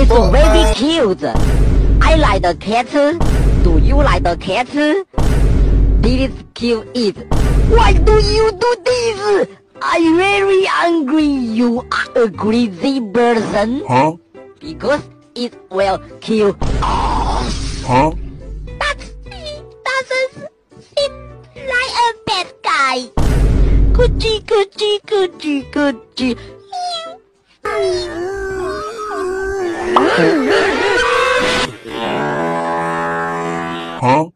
It's very cute. I like the cat. Do you like the cat? This is cute. It. Why do you do this? I'm very angry. You are a crazy person. Huh? Because it will kill us. Huh? But he doesn't seem like a bad guy. Coochie, coochie, coochie, coochie. Hả? Huh?